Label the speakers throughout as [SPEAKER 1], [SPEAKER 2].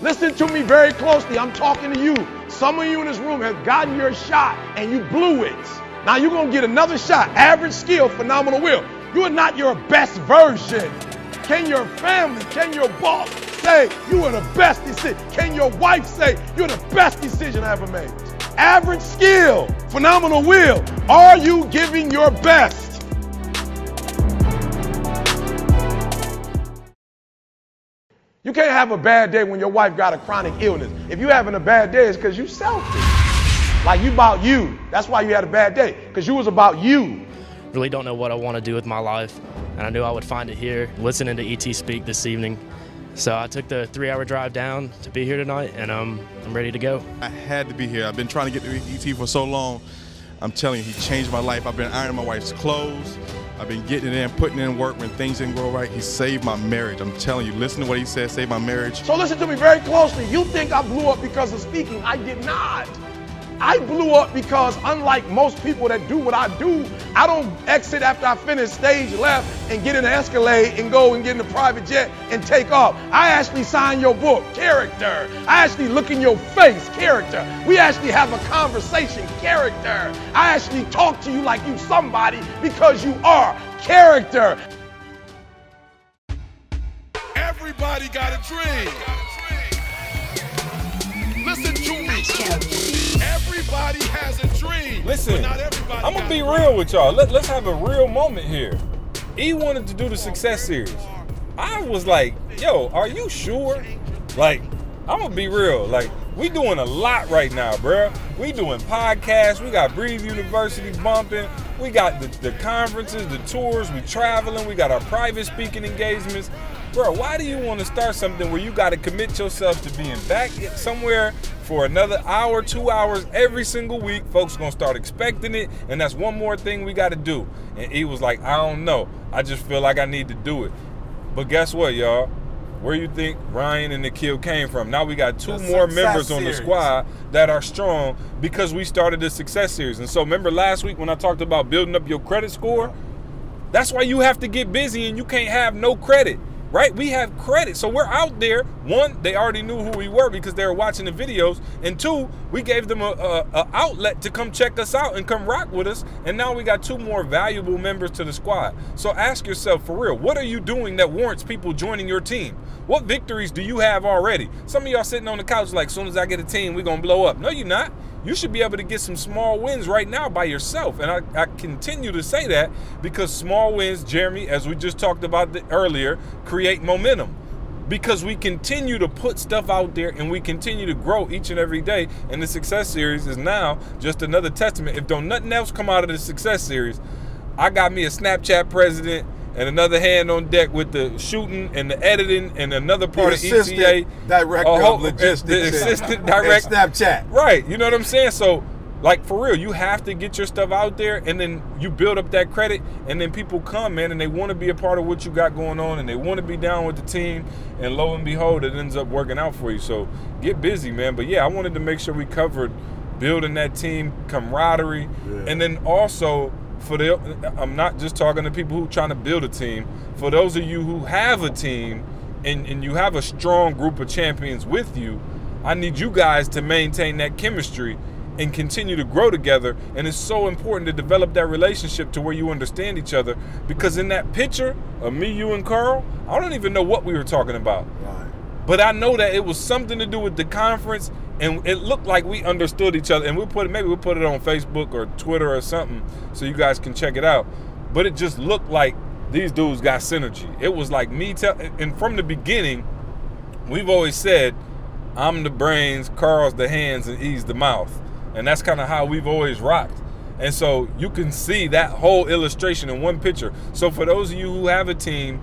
[SPEAKER 1] Listen to me very closely. I'm talking to you. Some of you in this room have gotten your shot and you blew it. Now you're going to get another shot. Average skill, phenomenal will. You are not your best version. Can your family, can your boss say you are the best decision? Can your wife say you're the best decision I ever made? Average skill, phenomenal will. Are you giving your best? You can't have a bad day when your wife got a chronic illness. If you're having a bad day, it's because you selfish. Like you about you. That's why you had a bad day. Because you was about you.
[SPEAKER 2] Really don't know what I want to do with my life. And I knew I would find it here, listening to ET speak this evening. So I took the three hour drive down to be here tonight and um, I'm ready to go.
[SPEAKER 3] I had to be here. I've been trying to get to ET for so long. I'm telling you, he changed my life. I've been ironing my wife's clothes. I've been getting it in, putting in work when things didn't go right. He saved my marriage. I'm telling you, listen to what he said, saved my marriage.
[SPEAKER 1] So listen to me very closely. You think I blew up because of speaking. I did not. I blew up because unlike most people that do what I do, I don't exit after I finish stage left and get in an Escalade and go and get in a private jet and take off. I actually sign your book, character. I actually look in your face, character. We actually have a conversation, character. I actually talk to you like you somebody because you are character.
[SPEAKER 4] Everybody got a dream. Listen to me.
[SPEAKER 5] Listen, I'm gonna be real with y'all. Let, let's have a real moment here. E wanted to do the success series. I was like, yo, are you sure? Like, I'm gonna be real. Like, we doing a lot right now, bruh. We doing podcasts. We got Breathe University bumping. We got the, the conferences, the tours. We traveling. We got our private speaking engagements. Bro, why do you want to start something where you got to commit yourself to being back somewhere for another hour, two hours every single week? Folks gonna start expecting it, and that's one more thing we got to do. And he was like, I don't know. I just feel like I need to do it. But guess what, y'all? Where you think Ryan and Nikhil came from? Now we got two
[SPEAKER 3] The
[SPEAKER 5] more members on the
[SPEAKER 3] series.
[SPEAKER 5] squad that are strong because we started the success series. And so remember last week when I talked about building up your credit score? That's why you have to get busy and you can't have no credit, right? We have credit. So we're out there. One, they already knew who we were because they were watching the videos. And two, we gave them a, a, a outlet to come check us out and come rock with us. And now we got two more valuable members to the squad. So ask yourself for real, what are you doing that warrants people joining your team? What victories do you have already? Some of y'all sitting on the couch like, as soon as I get a team, we're going to blow up. No, you're not. You should be able to get some small wins right now by yourself. And I, I continue to say that because small wins, Jeremy, as we just talked about earlier, create momentum. Because we continue to put stuff out there and we continue to grow each and every day. And the success series is now just another testament. If don't nothing else come out of the success series, I got me a Snapchat president and another hand on deck with the shooting and the editing and another part of
[SPEAKER 6] assistant
[SPEAKER 5] ETA.
[SPEAKER 6] director
[SPEAKER 5] A
[SPEAKER 6] of logistics
[SPEAKER 5] The assistant director.
[SPEAKER 6] Snapchat.
[SPEAKER 5] Right. You know what I'm saying? So, like for real, you have to get your stuff out there and then you build up that credit and then people come, man, and they want to be a part of what you got going on and they want to be down with the team. And lo and behold, it ends up working out for you. So get busy, man. But yeah, I wanted to make sure we covered building that team camaraderie and then also for the I'm not just talking to people who trying to build a team. For those of you who have a team and, and you have a strong group of champions with you, I need you guys to maintain that chemistry and continue to grow together. And it's so important to develop that relationship to where you understand each other. Because in that picture of me, you, and Carl, I don't even know what we were talking about. But I know that it was something to do with the conference, and it looked like we understood each other. And we'll put it, maybe we'll put it on Facebook or Twitter or something so you guys can check it out. But it just looked like these dudes got synergy. It was like me tell, and from the beginning, we've always said, I'm the brains, Carl's the hands, and E's the mouth. And that's kind of how we've always rocked. And so you can see that whole illustration in one picture. So for those of you who have a team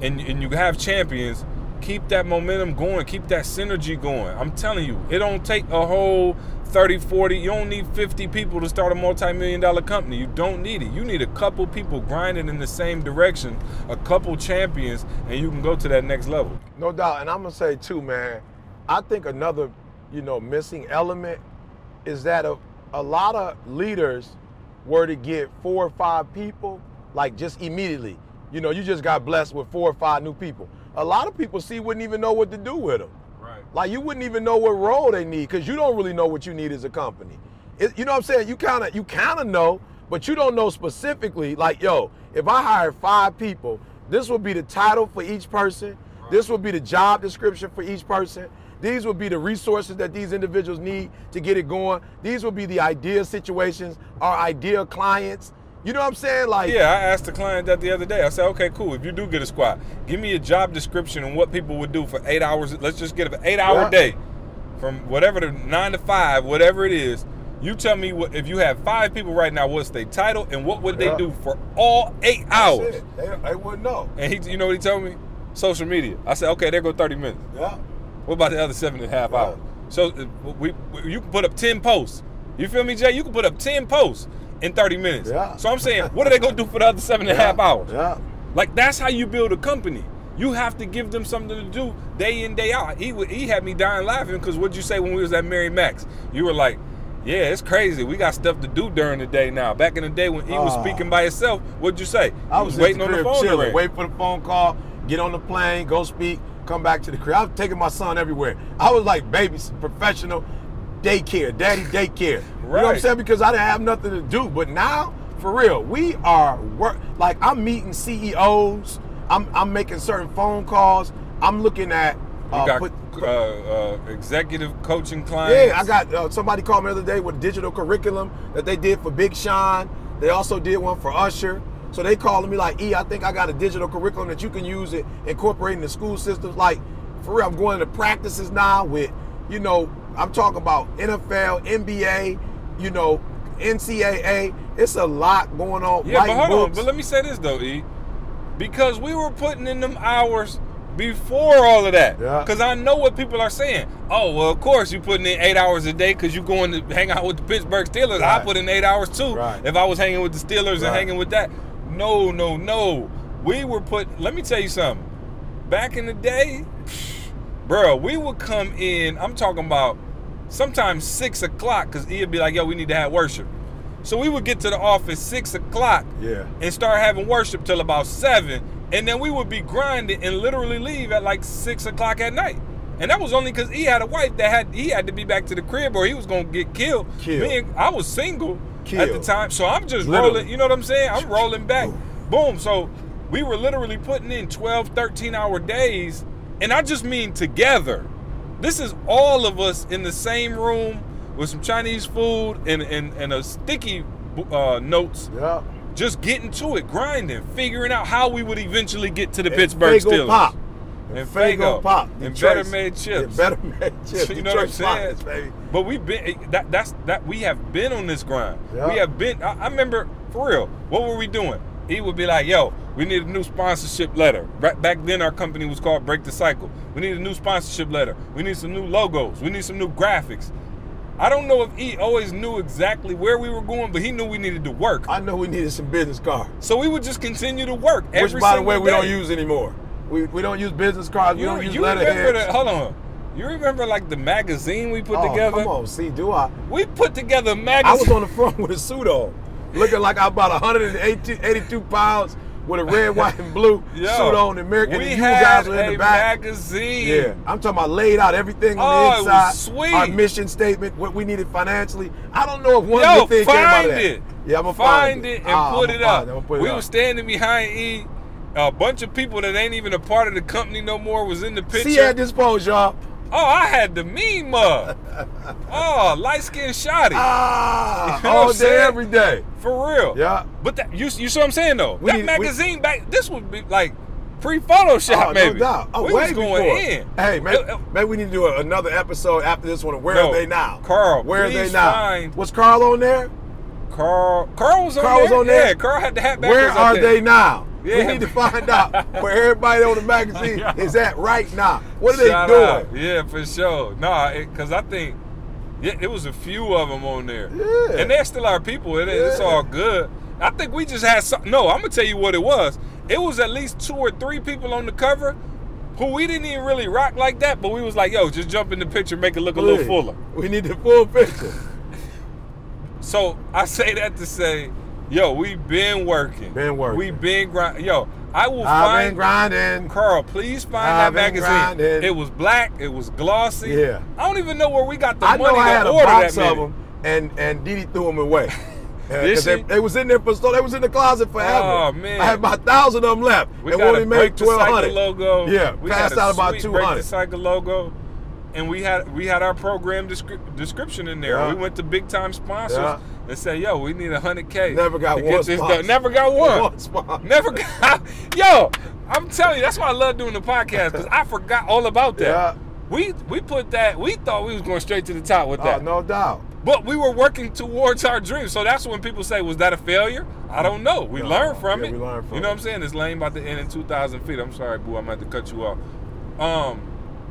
[SPEAKER 5] and, and you have champions, keep that momentum going, keep that synergy going. I'm telling you, it don't take a whole 30, 40, you don't need 50 people to start a multi-million dollar company. You don't need it. You need a couple people grinding in the same direction, a couple champions, and you can go to that next level.
[SPEAKER 1] No doubt. And I'm gonna say too, man, I think another, you know, missing element is that a, a lot of leaders were to get four or five people, like just immediately. You know, you just got blessed with four or five new people. A lot of people see wouldn't even know what to do with them.
[SPEAKER 5] Right.
[SPEAKER 1] Like you wouldn't even know what role they need because you don't really know what you need as a company. It- you know what I'm saying? You kind of you kind of know, but you don't know specifically. Like yo, if I hired five people, this would be the title for each person. This would be the job description for each person. These would be the resources that these individuals need to get it going. These would be the ideal situations, our ideal clients. You know what I'm saying? Like
[SPEAKER 5] Yeah, I asked the client that the other day. I said, okay, cool. If you do get a squad, give me a job description and what people would do for eight hours. Let's just get an eight hour
[SPEAKER 1] Yeah.
[SPEAKER 5] day from whatever the nine to five, whatever it is. You tell me what if you have five people right now, what's their title and what would
[SPEAKER 1] Yeah.
[SPEAKER 5] they do for all eight hours?
[SPEAKER 1] They, they wouldn't know.
[SPEAKER 5] And he, you know what he told me? Social media. I said, okay, there go 30 minutes.
[SPEAKER 1] Yeah.
[SPEAKER 5] What about the other seven and a half
[SPEAKER 1] Right.
[SPEAKER 5] hours? So uh, we, we you can put up 10 posts. You feel me, Jay? You can put up 10 posts in 30 minutes.
[SPEAKER 1] Yeah.
[SPEAKER 5] So I'm saying, what are they gonna do for the other seven and a half hours?
[SPEAKER 1] Yeah.
[SPEAKER 5] Like that's how you build a company. You have to give them something to do day in day out. He he had me dying laughing because what'd you say when we was at Mary Max? You were like, "Yeah, it's crazy. We got stuff to do during the day now." Back in the day when he was
[SPEAKER 1] Ah.
[SPEAKER 5] speaking by himself, what'd you say?
[SPEAKER 1] I
[SPEAKER 5] He
[SPEAKER 1] was,
[SPEAKER 5] waiting on
[SPEAKER 1] the
[SPEAKER 5] phone. to
[SPEAKER 1] chilling, wait for the phone call, get on the plane, go speak, come back to the crib. I was taking my son everywhere. I was like baby professional daycare, daddy daycare. You know what I'm saying? Because I didn't have nothing to do. But now, for real, we are work like I'm meeting CEOs. I'm I'm making certain phone calls. I'm looking at uh,
[SPEAKER 5] got
[SPEAKER 1] put-
[SPEAKER 5] uh, uh, executive coaching clients.
[SPEAKER 1] yeah, I got uh, somebody called me the other day with a digital curriculum that they did for Big Sean. They also did one for Usher. So they calling me like, E, I think I got a digital curriculum that you can use it, incorporating the school systems. Like, for real, I'm going to practices now with, you know, I'm talking about NFL, NBA, you know, NCAA. It's a lot going on.
[SPEAKER 5] Yeah, but hold on. But let me say this though, E, because we were putting in them hours before all of that.
[SPEAKER 1] Yeah.
[SPEAKER 5] Because I know what people are saying. Oh, well, of course you're putting in eight hours a day because you're going to hang out with the Pittsburgh Steelers. I put in eight hours too.
[SPEAKER 1] Right.
[SPEAKER 5] If I was hanging with the Steelers and hanging with that. No, no, no. We were put. Let me tell you something. Back in the day, bro, we would come in. I'm talking about sometimes six o'clock because he'd be like, "Yo, we need to have worship." So we would get to the office six o'clock
[SPEAKER 1] Yeah.
[SPEAKER 5] and start having worship till about seven, and then we would be grinding and literally leave at like six o'clock at night. And that was only because he had a wife that had he had to be back to the crib or he was gonna get killed.
[SPEAKER 1] Killed.
[SPEAKER 5] Me and- I was single at the time, so I'm just
[SPEAKER 1] Literally.
[SPEAKER 5] rolling. You know what I'm saying? I'm rolling back. Boom. So we were literally putting in 12, 13 hour days, and I just mean together. This is all of us in the same room with some Chinese food and and, and a sticky uh, notes
[SPEAKER 1] Yeah.
[SPEAKER 5] just getting to it, grinding, figuring out how we would eventually get to the
[SPEAKER 1] And
[SPEAKER 5] Pittsburgh
[SPEAKER 1] Faygo
[SPEAKER 5] Steelers.
[SPEAKER 1] Pop.
[SPEAKER 5] And
[SPEAKER 1] Faygo
[SPEAKER 5] Faygo.
[SPEAKER 1] Pop.
[SPEAKER 5] And
[SPEAKER 1] Detroit-
[SPEAKER 5] better made chips.
[SPEAKER 1] Yeah, better made chips.
[SPEAKER 5] You know what I'm saying?
[SPEAKER 1] Baby.
[SPEAKER 5] But we've been that that's that we have been on this grind.
[SPEAKER 1] Yeah.
[SPEAKER 5] We have been I, I remember for real, what were we doing? He would be like, yo, we need a new sponsorship letter. Back back then our company was called Break the Cycle. We need a new sponsorship letter. We need some new logos. We need some new graphics. I don't know if he always knew exactly where we were going, but he knew we needed to work.
[SPEAKER 1] I know we needed some business cards.
[SPEAKER 5] So we would just continue to work.
[SPEAKER 1] Which, by the way, we don't use anymore. We, we don't use business cards. We
[SPEAKER 5] You,
[SPEAKER 1] don't use
[SPEAKER 5] you
[SPEAKER 1] letterheads.
[SPEAKER 5] the, hold on. You remember like the magazine we put
[SPEAKER 1] oh,
[SPEAKER 5] together?
[SPEAKER 1] Come on, see, do I?
[SPEAKER 5] We put together a magazine.
[SPEAKER 1] I was on the front with a suit on, looking like I'm about 182 82 pounds with a red, white, and blue
[SPEAKER 5] Yo,
[SPEAKER 1] suit on. American,
[SPEAKER 5] we
[SPEAKER 1] and you guys were in the back.
[SPEAKER 5] magazine.
[SPEAKER 1] Yeah, I'm talking about laid out everything on
[SPEAKER 5] Oh,
[SPEAKER 1] the
[SPEAKER 5] it was
[SPEAKER 1] inside.
[SPEAKER 5] sweet.
[SPEAKER 1] Our mission statement, what we needed financially. I don't know if one
[SPEAKER 5] Yo,
[SPEAKER 1] good thing came out
[SPEAKER 5] find
[SPEAKER 1] of that.
[SPEAKER 5] it.
[SPEAKER 1] Yeah, I'm gonna
[SPEAKER 5] find it and
[SPEAKER 1] Ah,
[SPEAKER 5] put it
[SPEAKER 1] find
[SPEAKER 5] up.
[SPEAKER 1] I'm put it
[SPEAKER 5] we
[SPEAKER 1] up.
[SPEAKER 5] were standing behind E. A bunch of people that ain't even a part of the company no more was in the picture.
[SPEAKER 1] See at this pose, y'all.
[SPEAKER 5] Oh, I had the meme up. oh, light skinned shotty.
[SPEAKER 1] Ah,
[SPEAKER 5] You know
[SPEAKER 1] all day,
[SPEAKER 5] saying?
[SPEAKER 1] every day.
[SPEAKER 5] For real.
[SPEAKER 1] Yeah.
[SPEAKER 5] But that you you see what I'm saying though?
[SPEAKER 1] We
[SPEAKER 5] that
[SPEAKER 1] need- we-
[SPEAKER 5] magazine back this would be like pre Photoshop
[SPEAKER 1] Oh,
[SPEAKER 5] maybe.
[SPEAKER 1] no doubt. Oh,
[SPEAKER 5] we
[SPEAKER 1] way
[SPEAKER 5] was going
[SPEAKER 1] before.
[SPEAKER 5] in.
[SPEAKER 1] Hey, maybe, maybe we need to do a- another episode after this one. of Where
[SPEAKER 5] No,
[SPEAKER 1] are they now?
[SPEAKER 5] Carl,
[SPEAKER 1] Where are they now?
[SPEAKER 5] find-
[SPEAKER 1] Was Carl on there?
[SPEAKER 5] Carl Carl was on
[SPEAKER 1] Carl
[SPEAKER 5] there.
[SPEAKER 1] was on there?
[SPEAKER 5] Yeah, Carl had the hat back.
[SPEAKER 1] Where are they now? We
[SPEAKER 5] Yeah.
[SPEAKER 1] need to find out where everybody on the magazine is at right now. What are they doing?
[SPEAKER 5] out. Yeah, for sure. Nah, because I think yeah, it was a few of them on there.
[SPEAKER 1] Yeah.
[SPEAKER 5] And they're still our people. It, It's all good. I think we just had some. No, I'm gonna tell you what it was. It was at least two or three people on the cover who we didn't even really rock like that, but we was like, yo, just jump in the picture, make it look a little fuller.
[SPEAKER 1] We need the full picture.
[SPEAKER 5] So I say that to say, yo, we been working.
[SPEAKER 1] Been working.
[SPEAKER 5] We been grind. Yo, I will
[SPEAKER 1] I've
[SPEAKER 5] find
[SPEAKER 1] been grinding.
[SPEAKER 5] Carl, please find
[SPEAKER 1] I've
[SPEAKER 5] that magazine.
[SPEAKER 1] grinding.
[SPEAKER 5] It was black. It was glossy.
[SPEAKER 1] Yeah.
[SPEAKER 5] I don't even know where we got the
[SPEAKER 1] I
[SPEAKER 5] money
[SPEAKER 1] know I had
[SPEAKER 5] to
[SPEAKER 1] a
[SPEAKER 5] order
[SPEAKER 1] box
[SPEAKER 5] that
[SPEAKER 1] of
[SPEAKER 5] many.
[SPEAKER 1] them, and and Didi threw them away. Yeah, they, they was in there for so they was in the closet forever.
[SPEAKER 5] Oh, man.
[SPEAKER 1] I had about a thousand of them left.
[SPEAKER 5] We
[SPEAKER 1] and
[SPEAKER 5] got
[SPEAKER 1] only made twelve hundred.
[SPEAKER 5] logo.
[SPEAKER 1] Yeah,
[SPEAKER 5] we
[SPEAKER 1] passed out about two
[SPEAKER 5] the cycle logo, and we had we had our program descri- description in there.
[SPEAKER 1] Yeah.
[SPEAKER 5] We went to big time sponsors
[SPEAKER 1] Yeah.
[SPEAKER 5] and said, "Yo, we need a hundred k."
[SPEAKER 1] Never got one sponsor.
[SPEAKER 5] Never got one.
[SPEAKER 1] One.
[SPEAKER 5] Never got. Yo, I'm telling you, that's why I love doing the podcast because I forgot all about that.
[SPEAKER 1] Yeah.
[SPEAKER 5] We we put that. We thought we was going straight to the top with
[SPEAKER 1] Oh,
[SPEAKER 5] that.
[SPEAKER 1] no doubt.
[SPEAKER 5] But we were working towards our dreams. So that's when people say, was that a failure? I don't know. We
[SPEAKER 1] No,
[SPEAKER 5] learned from
[SPEAKER 1] yeah,
[SPEAKER 5] it.
[SPEAKER 1] we learned from
[SPEAKER 5] you know
[SPEAKER 1] it.
[SPEAKER 5] what I'm saying? This lane about to end in 2,000 feet. I'm sorry, boo. I'm going to have to cut you off. Um,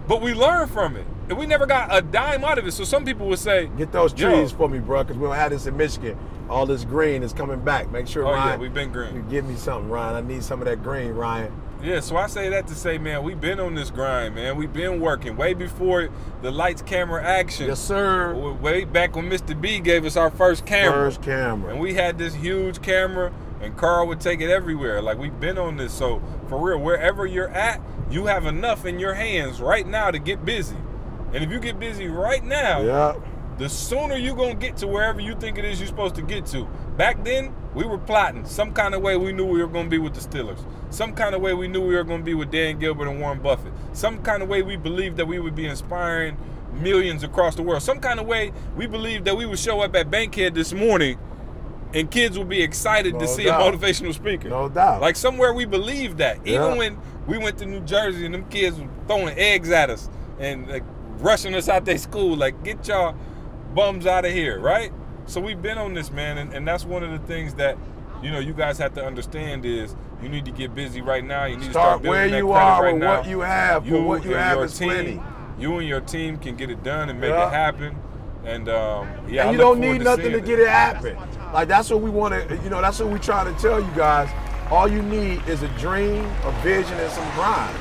[SPEAKER 5] but we learned from it. And we never got a dime out of it. So some people would say,
[SPEAKER 1] Get those
[SPEAKER 5] Yo.
[SPEAKER 1] trees for me, bro, because we don't have this in Michigan. All this green is coming back. Make sure
[SPEAKER 5] Oh, yeah, we've been green.
[SPEAKER 1] you Give me something, Ryan. I need some of that green, Ryan.
[SPEAKER 5] Yeah, so I say that to say, man, we've been on this grind, man. We've been working way before the lights, camera, action.
[SPEAKER 1] Yes, sir.
[SPEAKER 5] Way back when Mr. B gave us our first camera.
[SPEAKER 1] First camera.
[SPEAKER 5] And we had this huge camera, and Carl would take it everywhere. Like we've been on this. So for real, wherever you're at, you have enough in your hands right now to get busy. And if you get busy right now,
[SPEAKER 1] yeah.
[SPEAKER 5] the sooner you're gonna get to wherever you think it is you're supposed to get to. Back then, we were plotting. Some kind of way we knew we were gonna be with the Steelers. Some kind of way we knew we were gonna be with Dan Gilbert and Warren Buffett. Some kind of way we believed that we would be inspiring millions across the world. Some kind of way we believed that we would show up at Bankhead this morning and kids would be excited
[SPEAKER 1] No
[SPEAKER 5] to see
[SPEAKER 1] doubt.
[SPEAKER 5] a motivational speaker.
[SPEAKER 1] No doubt.
[SPEAKER 5] Like somewhere we believed that. Even
[SPEAKER 1] Yeah.
[SPEAKER 5] when we went to New Jersey and them kids were throwing eggs at us and like rushing us out their school, like get y'all bums out of here, right? So we've been on this, man, and, and that's one of the things that you know you guys have to understand is you need to get busy right now. You need to
[SPEAKER 1] Start
[SPEAKER 5] start building
[SPEAKER 1] where you are
[SPEAKER 5] right
[SPEAKER 1] with
[SPEAKER 5] now.
[SPEAKER 1] what you have, for what you
[SPEAKER 5] and
[SPEAKER 1] have
[SPEAKER 5] your
[SPEAKER 1] is
[SPEAKER 5] team,
[SPEAKER 1] plenty.
[SPEAKER 5] You and your team can get it done and make
[SPEAKER 1] Yeah.
[SPEAKER 5] it happen. And um, yeah,
[SPEAKER 1] and you don't need nothing to get it happen. Like that's what we want to, you know, that's what we try to tell you guys. All you need is a dream, a vision, and some grind.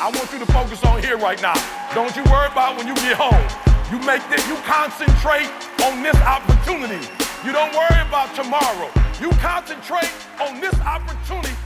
[SPEAKER 7] I want you to focus on here right now. Don't you worry about when you get home. You make this, you concentrate on this opportunity. You don't worry about tomorrow. You concentrate on this opportunity